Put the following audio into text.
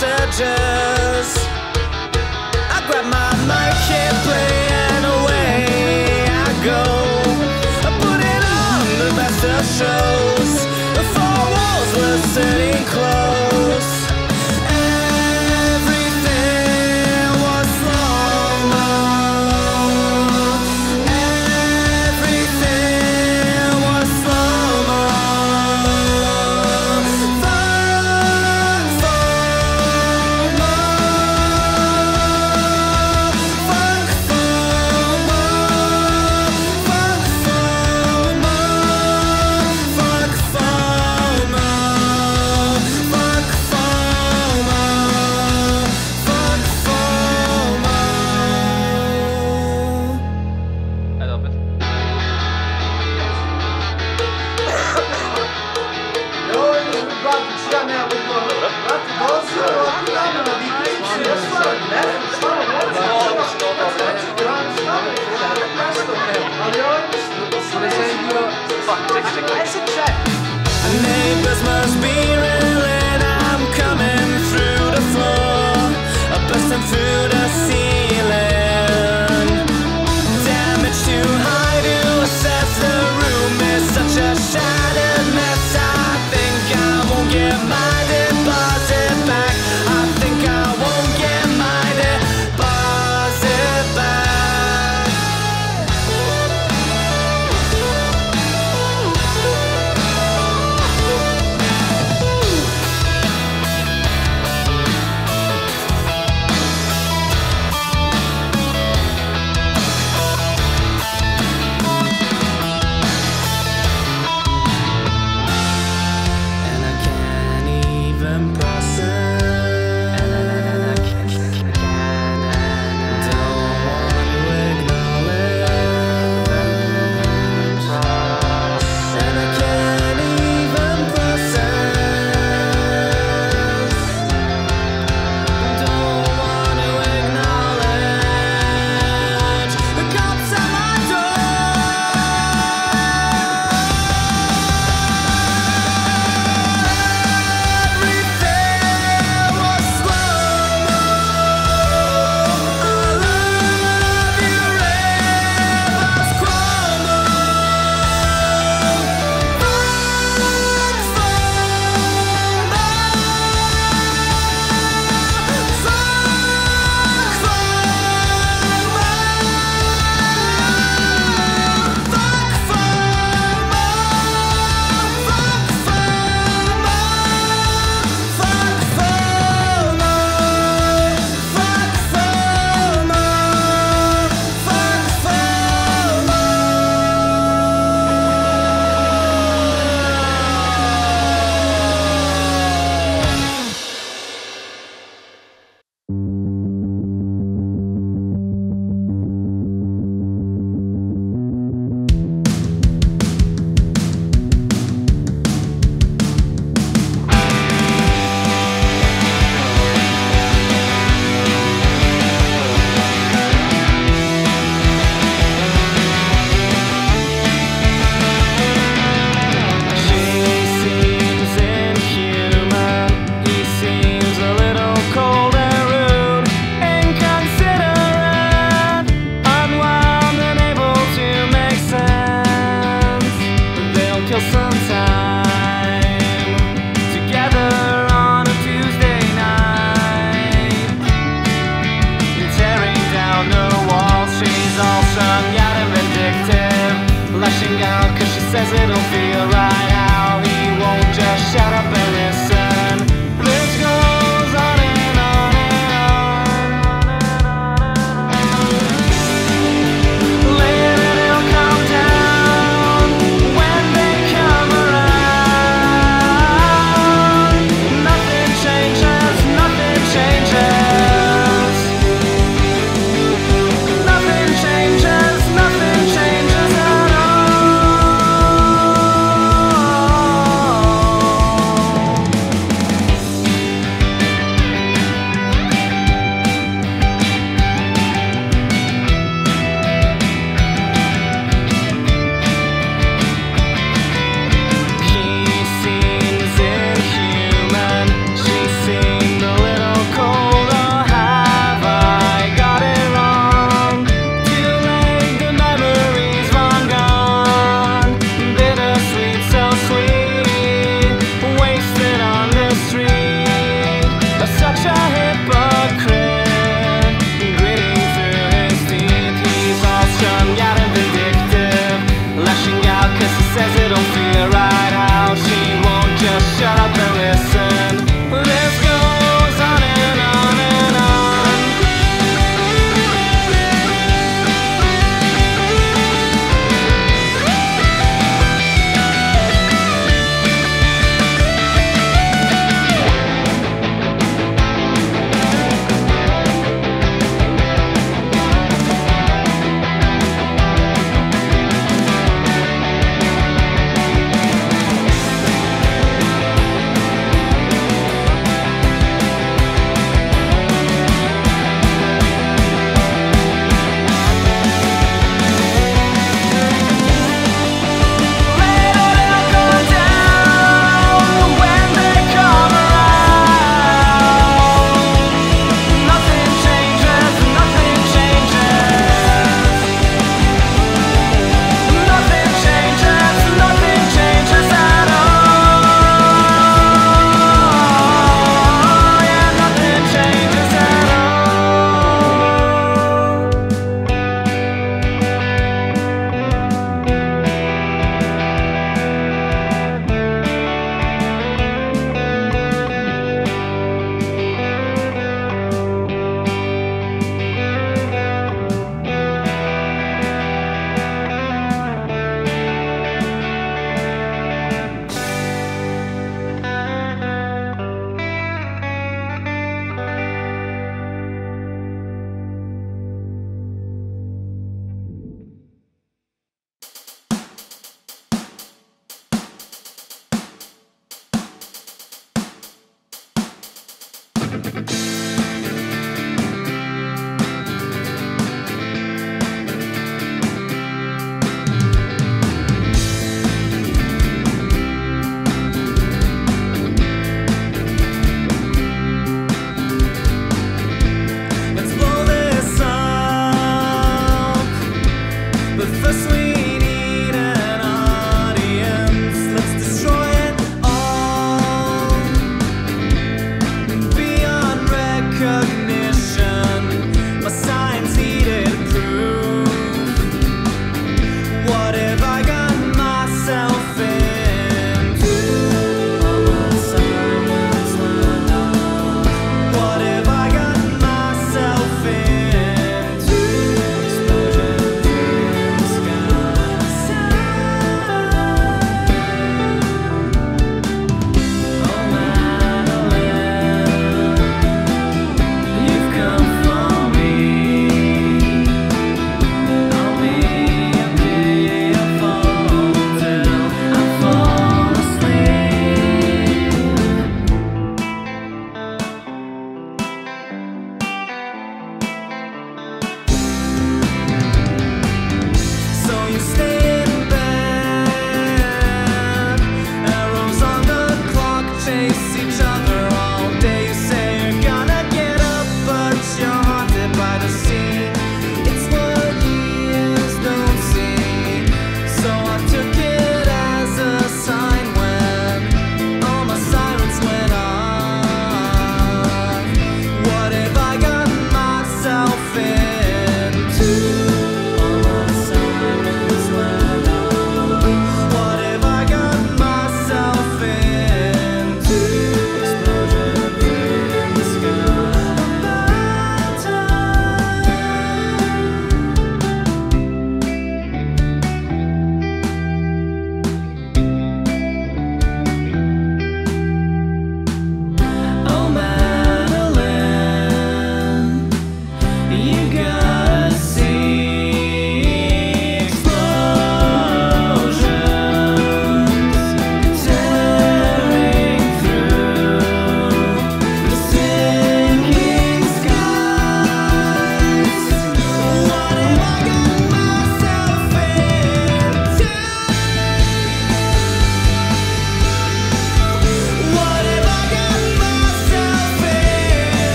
messages. I grab my mic, and play and away I go. I put it on the best of shows. The four walls were sitting close.